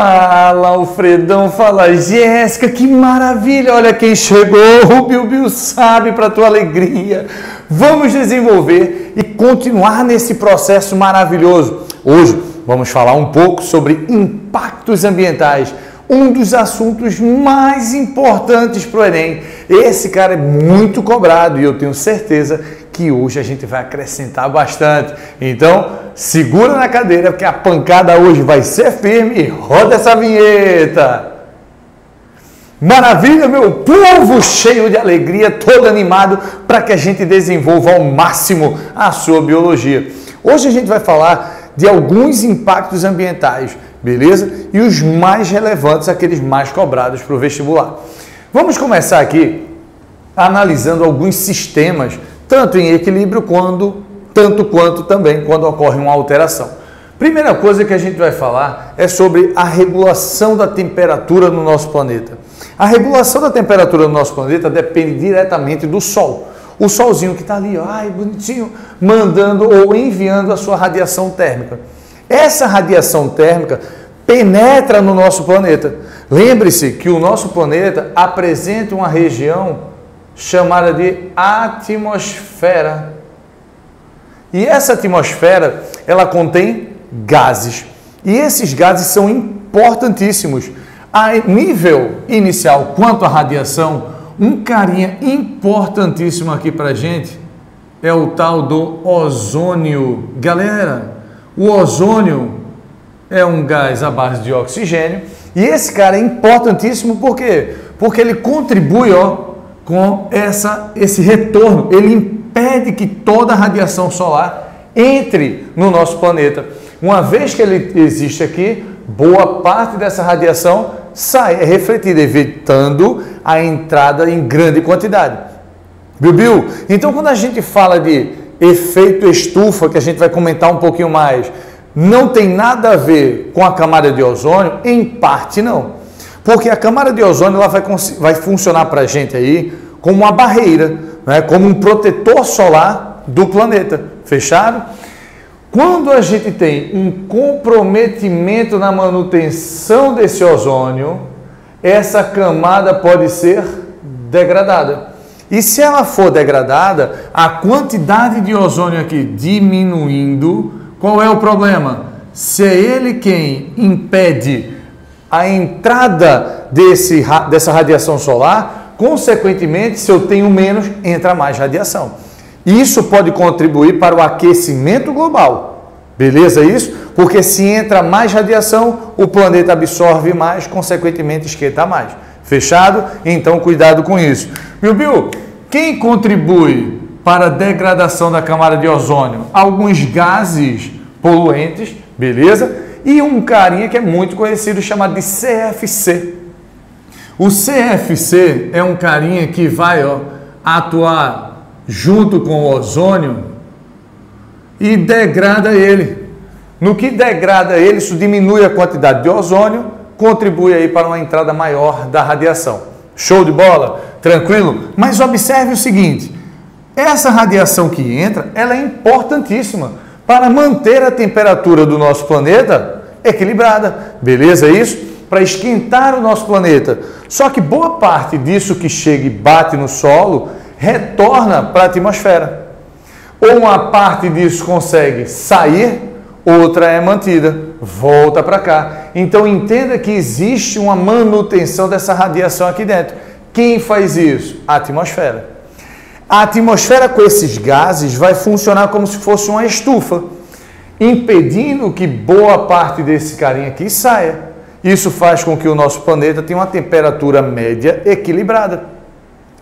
Fala, Alfredão, fala, Jéssica, que maravilha! Olha quem chegou, o Bill sabe para tua alegria. Vamos desenvolver e continuar nesse processo maravilhoso. Hoje vamos falar um pouco sobre impactos ambientais, um dos assuntos mais importantes para o Enem. Esse cara é muito cobrado e eu tenho certeza que hoje a gente vai acrescentar bastante. Então, segura na cadeira, porque a pancada hoje vai ser firme e roda essa vinheta. Maravilha, meu povo, cheio de alegria, todo animado para que a gente desenvolva ao máximo a sua biologia. Hoje a gente vai falar de alguns impactos ambientais, beleza? E os mais relevantes, aqueles mais cobrados para o vestibular. Vamos começar aqui analisando alguns sistemas tanto em equilíbrio quando, tanto quanto também quando ocorre uma alteração. Primeira coisa que a gente vai falar é sobre a regulação da temperatura no nosso planeta. A regulação da temperatura no nosso planeta depende diretamente do Sol. O solzinho que está ali, ó, ai, bonitinho, mandando ou enviando a sua radiação térmica. Essa radiação térmica penetra no nosso planeta. Lembre-se que o nosso planeta apresenta uma região chamada de atmosfera. E essa atmosfera, ela contém gases. E esses gases são importantíssimos. A nível inicial, quanto à radiação, um carinha importantíssimo aqui para gente é o tal do ozônio. Galera, o ozônio é um gás à base de oxigênio e esse cara é importantíssimo por quê? Porque ele contribui, ó, com essa, esse retorno. Ele impede que toda a radiação solar entre no nosso planeta. Uma vez que ele existe aqui, boa parte dessa radiação sai, é refletida, evitando a entrada em grande quantidade. Bill? Então, quando a gente fala de efeito estufa, que a gente vai comentar um pouquinho mais, não tem nada a ver com a camada de ozônio? Em parte, não. Porque a camada de ozônio ela vai, vai funcionar para a gente aí como uma barreira, né? como um protetor solar do planeta. Fechado? Quando a gente tem um comprometimento na manutenção desse ozônio, essa camada pode ser degradada. E se ela for degradada, a quantidade de ozônio aqui diminuindo, qual é o problema? Se é ele quem impede a entrada desse, dessa radiação solar, consequentemente, se eu tenho menos, entra mais radiação. Isso pode contribuir para o aquecimento global. Beleza isso? Porque se entra mais radiação, o planeta absorve mais, consequentemente esquenta mais. Fechado? Então cuidado com isso. Meu Bill, quem contribui para a degradação da camada de ozônio? Alguns gases poluentes, beleza? e um carinha que é muito conhecido chamado de CFC. O CFC é um carinha que vai ó, atuar junto com o ozônio e degrada ele. No que degrada ele, isso diminui a quantidade de ozônio, contribui aí para uma entrada maior da radiação. Show de bola? Tranquilo? Mas observe o seguinte, essa radiação que entra, ela é importantíssima para manter a temperatura do nosso planeta equilibrada. Beleza isso? Para esquentar o nosso planeta. Só que boa parte disso que chega e bate no solo retorna para a atmosfera. Ou uma parte disso consegue sair, outra é mantida, volta para cá. Então entenda que existe uma manutenção dessa radiação aqui dentro. Quem faz isso? A atmosfera. A atmosfera com esses gases vai funcionar como se fosse uma estufa, impedindo que boa parte desse carinha aqui saia. Isso faz com que o nosso planeta tenha uma temperatura média equilibrada.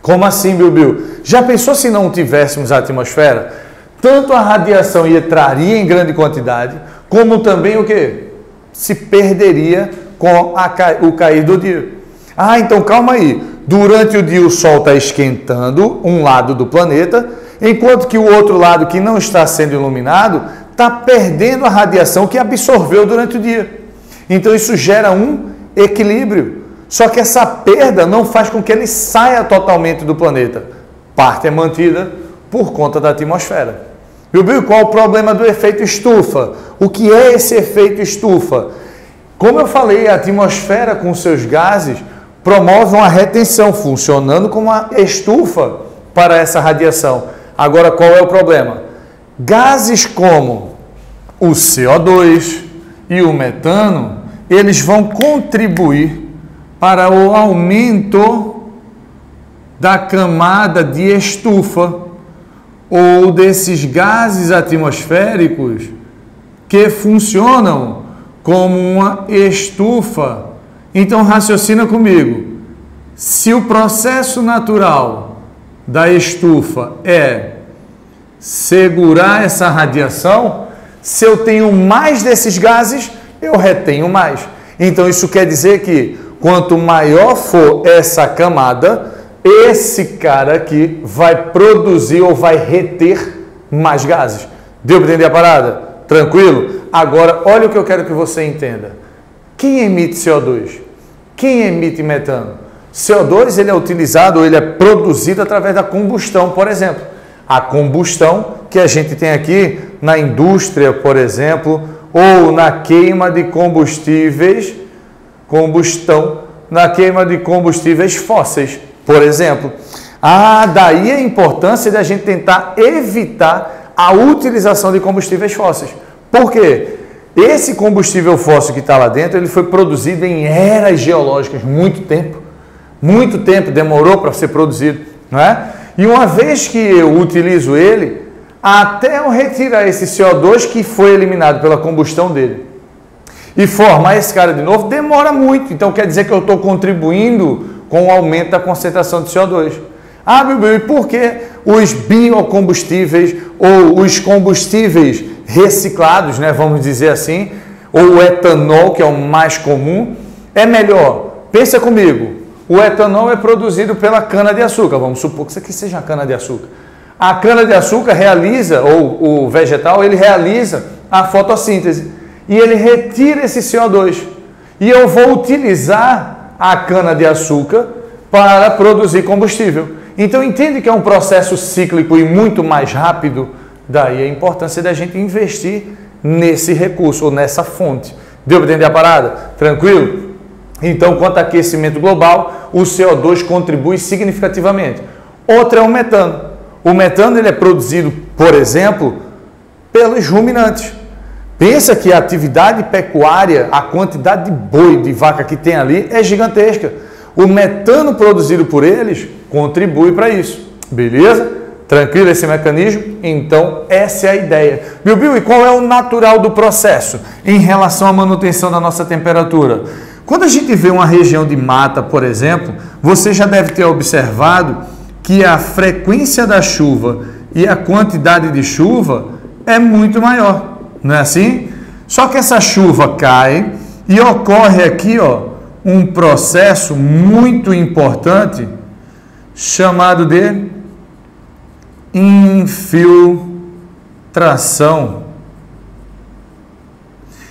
Como assim, Bill Já pensou se não tivéssemos a atmosfera? Tanto a radiação entraria em grande quantidade, como também o que? Se perderia com a, o cair do dia. Ah, então calma aí. Durante o dia o Sol está esquentando um lado do planeta, enquanto que o outro lado que não está sendo iluminado está perdendo a radiação que absorveu durante o dia. Então isso gera um equilíbrio. Só que essa perda não faz com que ele saia totalmente do planeta. Parte é mantida por conta da atmosfera. Viu, Bill? Qual o problema do efeito estufa? O que é esse efeito estufa? Como eu falei, a atmosfera com seus gases promove uma retenção, funcionando como uma estufa para essa radiação. Agora, qual é o problema? Gases como o CO2 e o metano, eles vão contribuir para o aumento da camada de estufa ou desses gases atmosféricos que funcionam como uma estufa. Então raciocina comigo. Se o processo natural da estufa é segurar essa radiação, se eu tenho mais desses gases, eu retenho mais. Então isso quer dizer que quanto maior for essa camada, esse cara aqui vai produzir ou vai reter mais gases. Deu para entender a parada? Tranquilo? Agora, olha o que eu quero que você entenda. Quem emite CO2? Quem emite metano? CO2 ele é utilizado ele é produzido através da combustão, por exemplo. A combustão que a gente tem aqui na indústria, por exemplo, ou na queima de combustíveis, combustão, na queima de combustíveis fósseis, por exemplo. Ah, daí a importância da gente tentar evitar a utilização de combustíveis fósseis. Por quê? Esse combustível fóssil que está lá dentro, ele foi produzido em eras geológicas, muito tempo. Muito tempo demorou para ser produzido, não é? E uma vez que eu utilizo ele, até eu retirar esse CO2 que foi eliminado pela combustão dele e formar esse cara de novo, demora muito. Então quer dizer que eu estou contribuindo com o aumento da concentração de CO2. Ah, Bibi, e por que os biocombustíveis ou os combustíveis reciclados, né, vamos dizer assim, ou o etanol, que é o mais comum, é melhor? Pensa comigo. O etanol é produzido pela cana-de-açúcar. Vamos supor que isso aqui seja cana-de-açúcar. A cana-de-açúcar realiza, ou o vegetal, ele realiza a fotossíntese. E ele retira esse CO2. E eu vou utilizar a cana-de-açúcar para produzir combustível. Então entende que é um processo cíclico e muito mais rápido. Daí a importância da gente investir nesse recurso ou nessa fonte. Deu para entender a parada? Tranquilo? Então, quanto aquecimento global, o CO2 contribui significativamente. Outra é o metano. O metano ele é produzido, por exemplo, pelos ruminantes. Pensa que a atividade pecuária, a quantidade de boi, de vaca que tem ali é gigantesca. O metano produzido por eles contribui para isso. Beleza? Tranquilo esse mecanismo? Então, essa é a ideia. Bilbil, e qual é o natural do processo em relação à manutenção da nossa temperatura? Quando a gente vê uma região de mata, por exemplo, você já deve ter observado que a frequência da chuva e a quantidade de chuva é muito maior, não é assim? Só que essa chuva cai e ocorre aqui, ó, um processo muito importante chamado de infiltração.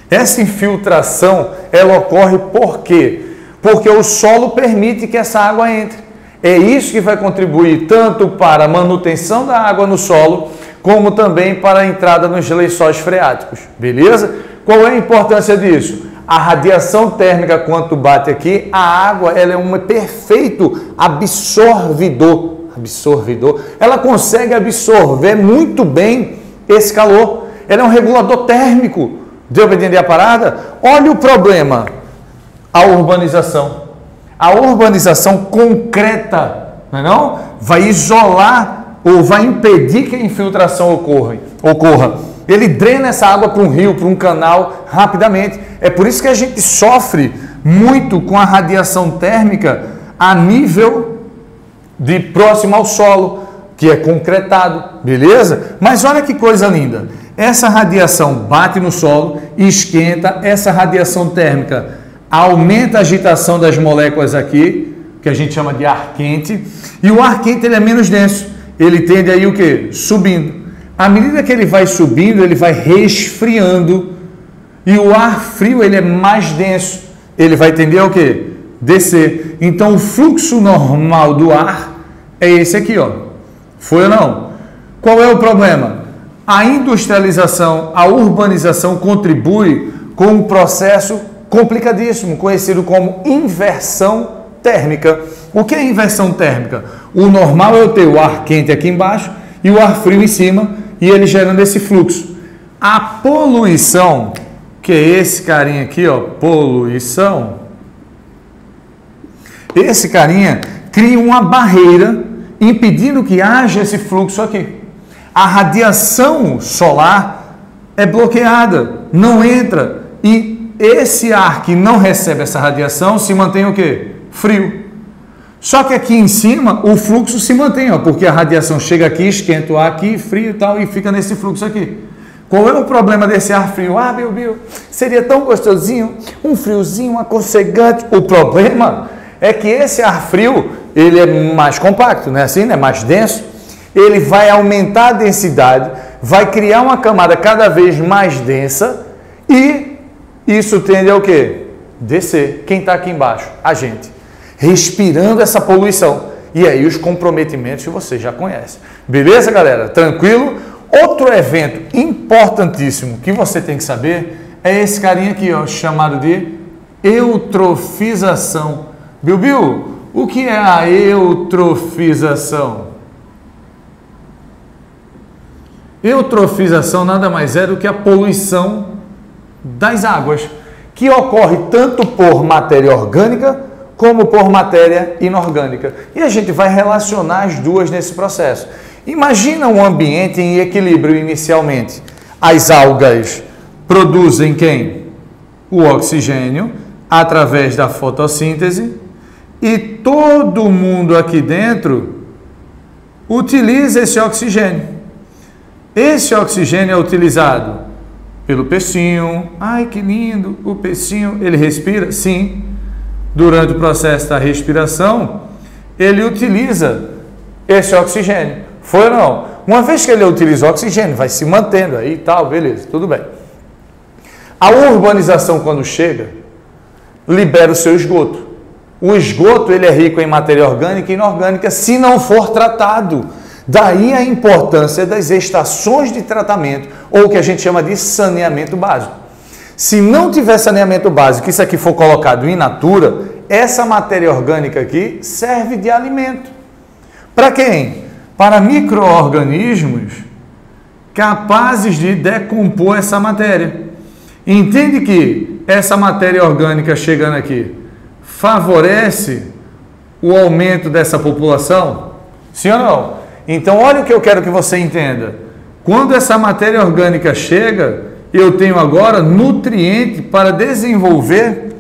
Essa infiltração, ela ocorre por quê? Porque o solo permite que essa água entre. É isso que vai contribuir tanto para a manutenção da água no solo, como também para a entrada nos lençóis freáticos. Beleza? Qual é a importância disso? A radiação térmica, quanto bate aqui, a água ela é um perfeito absorvidor. Absorvidor. Ela consegue absorver muito bem esse calor. Ela é um regulador térmico. Deu para entender a parada? Olha o problema: a urbanização a urbanização concreta, não, é não vai isolar ou vai impedir que a infiltração ocorra. ocorra. Ele drena essa água para um rio, para um canal rapidamente. É por isso que a gente sofre muito com a radiação térmica a nível de próximo ao solo, que é concretado, beleza? Mas olha que coisa linda. Essa radiação bate no solo, esquenta, essa radiação térmica aumenta a agitação das moléculas aqui, que a gente chama de ar quente, e o ar quente ele é menos denso. Ele tende aí o que? Subindo. À medida que ele vai subindo, ele vai resfriando. E o ar frio ele é mais denso. Ele vai tender ao que? Descer. Então o fluxo normal do ar é esse aqui, ó. Foi ou não? Qual é o problema? A industrialização, a urbanização contribui com o processo complicadíssimo, conhecido como inversão térmica. O que é inversão térmica? O normal é eu ter o ar quente aqui embaixo e o ar frio em cima e ele gerando esse fluxo. A poluição, que é esse carinha aqui, ó, poluição, esse carinha cria uma barreira impedindo que haja esse fluxo aqui. A radiação solar é bloqueada, não entra e esse ar que não recebe essa radiação se mantém o quê? Frio. Só que aqui em cima o fluxo se mantém, ó, porque a radiação chega aqui, esquenta o ar aqui, frio e tal, e fica nesse fluxo aqui. Qual é o problema desse ar frio? Ah, meu Deus, seria tão gostosinho, um friozinho aconchegante. O problema é que esse ar frio, ele é mais compacto, né? Assim, né? Mais denso. Ele vai aumentar a densidade, vai criar uma camada cada vez mais densa e isso tende ao quê? Descer. Quem está aqui embaixo? A gente respirando essa poluição. E aí os comprometimentos que você já conhece. Beleza, galera? Tranquilo? Outro evento importantíssimo que você tem que saber é esse carinha aqui, ó, chamado de eutrofização. Bilbil, o que é a eutrofização? Eutrofização nada mais é do que a poluição das águas, que ocorre tanto por matéria orgânica como por matéria inorgânica. E a gente vai relacionar as duas nesse processo. Imagina um ambiente em equilíbrio inicialmente. As algas produzem quem? O oxigênio através da fotossíntese e todo mundo aqui dentro utiliza esse oxigênio. Esse oxigênio é utilizado pelo peixinho. Ai, que lindo! O peixinho, ele respira? Sim durante o processo da respiração, ele utiliza esse oxigênio. Foi ou não? Uma vez que ele utiliza oxigênio, vai se mantendo aí e tal, beleza, tudo bem. A urbanização, quando chega, libera o seu esgoto. O esgoto ele é rico em matéria orgânica e inorgânica se não for tratado. Daí a importância das estações de tratamento, ou o que a gente chama de saneamento básico. Se não tiver saneamento básico, isso aqui for colocado in natura, essa matéria orgânica aqui serve de alimento. Para quem? Para micro-organismos capazes de decompor essa matéria. Entende que essa matéria orgânica chegando aqui favorece o aumento dessa população? Sim ou não? Então, olha o que eu quero que você entenda. Quando essa matéria orgânica chega, eu tenho agora nutriente para desenvolver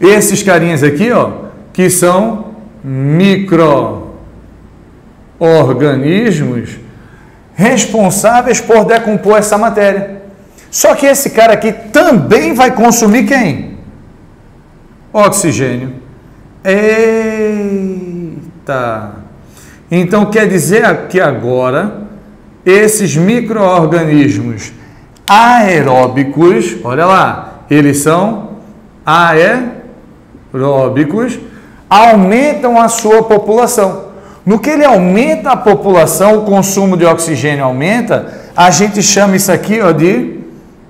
esses carinhas aqui, ó, que são micro-organismos responsáveis por decompor essa matéria. Só que esse cara aqui também vai consumir quem? Oxigênio. Eita! Então quer dizer que agora esses micro-organismos aeróbicos, olha lá, eles são aeróbicos, aumentam a sua população. No que ele aumenta a população, o consumo de oxigênio aumenta, a gente chama isso aqui ó, de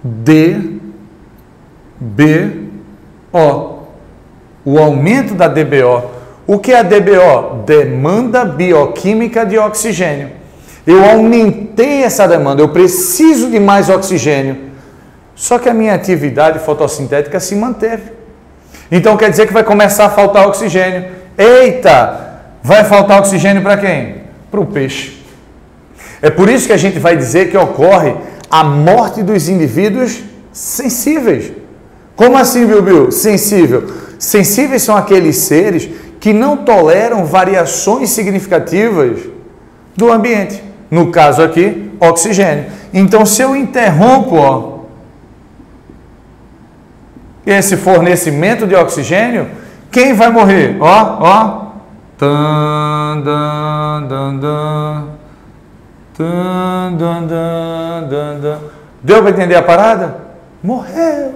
DBO. O aumento da DBO. O que é a DBO? Demanda bioquímica de oxigênio. Eu aumentei essa demanda, eu preciso de mais oxigênio. Só que a minha atividade fotossintética se manteve. Então quer dizer que vai começar a faltar oxigênio. Eita! Vai faltar oxigênio para quem? Para o peixe. É por isso que a gente vai dizer que ocorre a morte dos indivíduos sensíveis. Como assim, Bilbil? Sensível. Sensíveis são aqueles seres que não toleram variações significativas do ambiente. No caso aqui, oxigênio. Então, se eu interrompo ó, esse fornecimento de oxigênio, quem vai morrer? Ó, ó. Dan, dan, dan. Dan, dan, dan, dan. Deu para entender a parada? Morreu.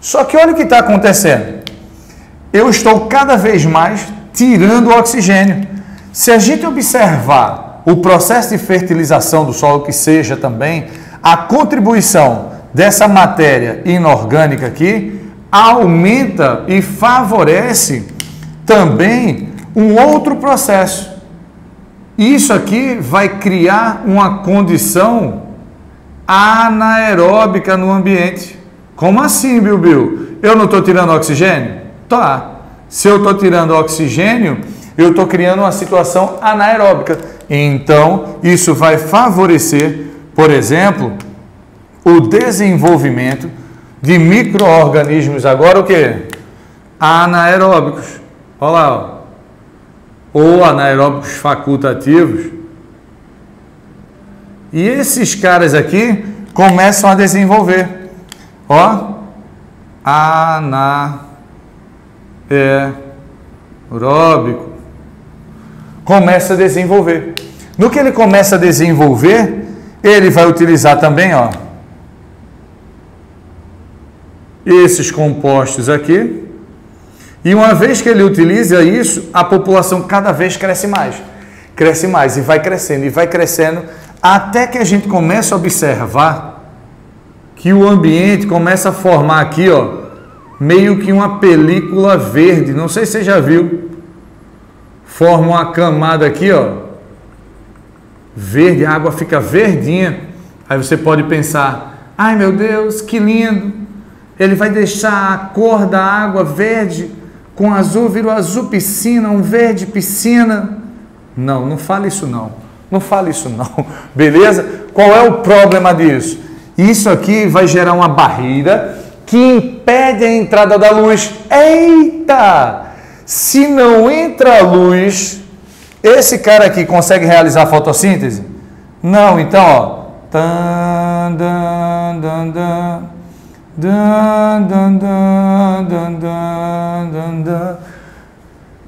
Só que olha o que está acontecendo. Eu estou cada vez mais tirando oxigênio. Se a gente observar o processo de fertilização do solo, que seja também a contribuição dessa matéria inorgânica aqui aumenta e favorece também um outro processo. Isso aqui vai criar uma condição anaeróbica no ambiente. Como assim, Bilbil? Eu não estou tirando oxigênio? Tá. Se eu estou tirando oxigênio, eu estou criando uma situação anaeróbica. Então, isso vai favorecer, por exemplo, o desenvolvimento de micro-organismos, agora o que? Anaeróbicos. Olha lá, ó. ou anaeróbicos facultativos. E esses caras aqui começam a desenvolver. Ó, anaeróbico. Começa a desenvolver. No que ele começa a desenvolver, ele vai utilizar também, ó, esses compostos aqui. E uma vez que ele utiliza isso, a população cada vez cresce mais. Cresce mais e vai crescendo e vai crescendo até que a gente começa a observar que o ambiente começa a formar aqui, ó, meio que uma película verde. Não sei se você já viu. Forma uma camada aqui, ó, verde, a água fica verdinha. Aí você pode pensar: "Ai, meu Deus, que lindo! Ele vai deixar a cor da água verde com azul, virou azul piscina, um verde piscina. Não, não fale isso não. Não fale isso não. Beleza? Qual é o problema disso? Isso aqui vai gerar uma barreira que impede a entrada da luz. Eita! Se não entra a luz, esse cara aqui consegue realizar a fotossíntese? Não, então, ó.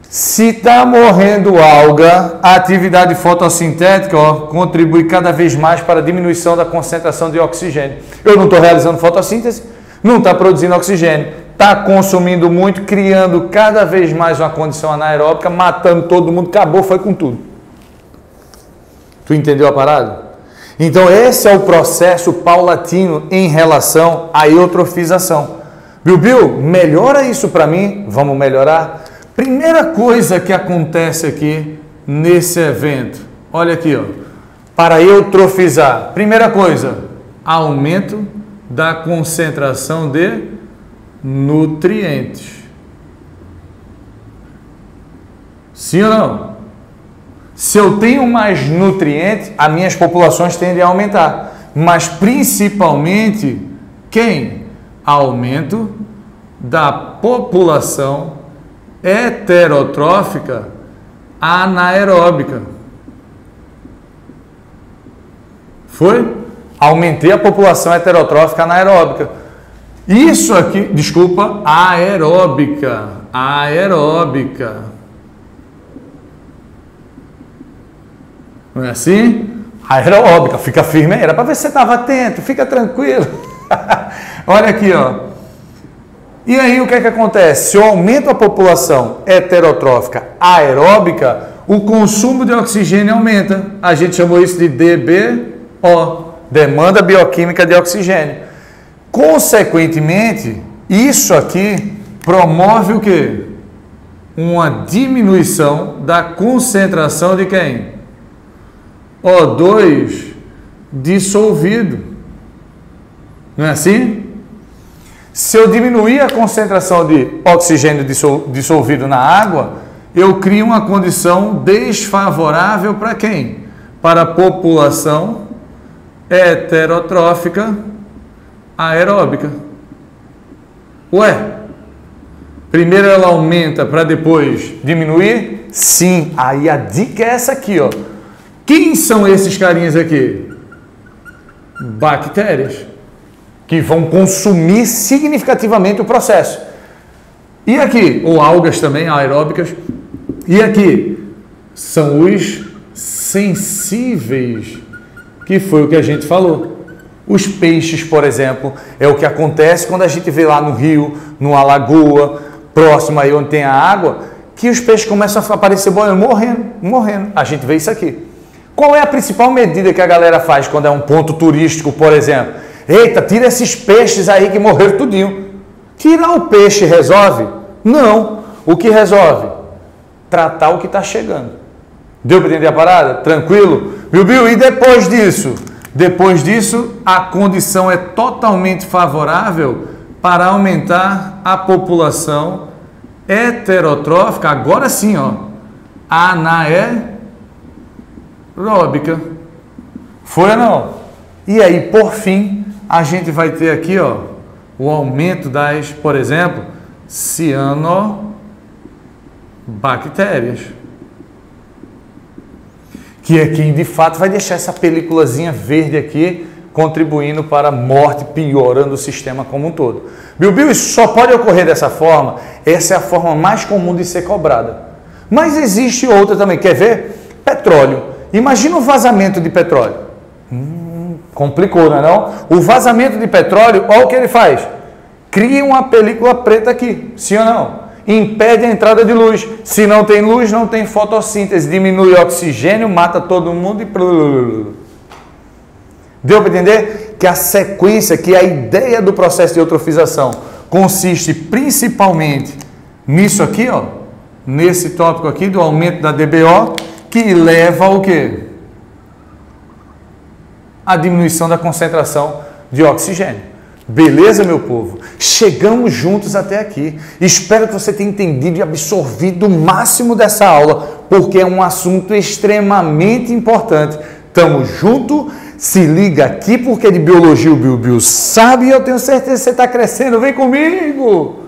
Se está morrendo alga, a atividade fotossintética ó, contribui cada vez mais para a diminuição da concentração de oxigênio. Eu não estou realizando fotossíntese, não está produzindo oxigênio, está consumindo muito, criando cada vez mais uma condição anaeróbica, matando todo mundo, acabou, foi com tudo. Tu entendeu a parada? Então, esse é o processo paulatino em relação à eutrofização. Bilbil, melhora isso para mim? Vamos melhorar? Primeira coisa que acontece aqui nesse evento, olha aqui, ó, para eutrofizar. Primeira coisa, aumento da concentração de nutrientes. Sim ou não? Se eu tenho mais nutrientes, as minhas populações tendem a aumentar. Mas principalmente, quem? Aumento da população heterotrófica anaeróbica. Foi? Aumentei a população heterotrófica anaeróbica. Isso aqui, desculpa, aeróbica. Aeróbica. Não é assim? Aeróbica, fica firme aí. Era para ver se você estava atento, fica tranquilo. Olha aqui, ó. E aí o que é que acontece? Se eu aumento a população heterotrófica aeróbica, o consumo de oxigênio aumenta. A gente chamou isso de DBO, demanda bioquímica de oxigênio. Consequentemente, isso aqui promove o quê? Uma diminuição da concentração de quem? O2 dissolvido. Não é assim? Se eu diminuir a concentração de oxigênio dissolvido na água, eu crio uma condição desfavorável para quem? Para a população heterotrófica aeróbica. Ué, primeiro ela aumenta para depois diminuir? Sim, aí a dica é essa aqui, ó. Quem são esses carinhas aqui? Bactérias, que vão consumir significativamente o processo. E aqui, ou algas também, aeróbicas. E aqui, são os sensíveis, que foi o que a gente falou. Os peixes, por exemplo, é o que acontece quando a gente vê lá no rio, numa lagoa, próximo aí onde tem a água, que os peixes começam a aparecer boiando, morrendo, morrendo. A gente vê isso aqui. Qual é a principal medida que a galera faz quando é um ponto turístico, por exemplo? Eita, tira esses peixes aí que morreram tudinho. Tirar o peixe resolve? Não. O que resolve? Tratar o que está chegando. Deu para entender a parada? Tranquilo? Viu, Bill? E depois disso? Depois disso, a condição é totalmente favorável para aumentar a população heterotrófica, agora sim, ó, anaeróbica. Foi ou não? E aí, por fim, a gente vai ter aqui, ó, o aumento das, por exemplo, cianobactérias. Que é quem de fato vai deixar essa películazinha verde aqui contribuindo para a morte, piorando o sistema como um todo. Bilbil, isso só pode ocorrer dessa forma. Essa é a forma mais comum de ser cobrada. Mas existe outra também. Quer ver? Petróleo. Imagina o vazamento de petróleo. Hum, complicou, não é não? O vazamento de petróleo, olha o que ele faz. Cria uma película preta aqui, sim ou não? Impede a entrada de luz. Se não tem luz, não tem fotossíntese. Diminui o oxigênio, mata todo mundo e... Deu para entender? Que a sequência, que a ideia do processo de eutrofização consiste principalmente nisso aqui, ó, nesse tópico aqui do aumento da DBO, que leva ao quê? A diminuição da concentração de oxigênio. Beleza, meu povo? Chegamos juntos até aqui. Espero que você tenha entendido e absorvido o máximo dessa aula, porque é um assunto extremamente importante. Tamo junto se liga aqui porque de biologia o Bill sabe e eu tenho certeza que você está crescendo. Vem comigo!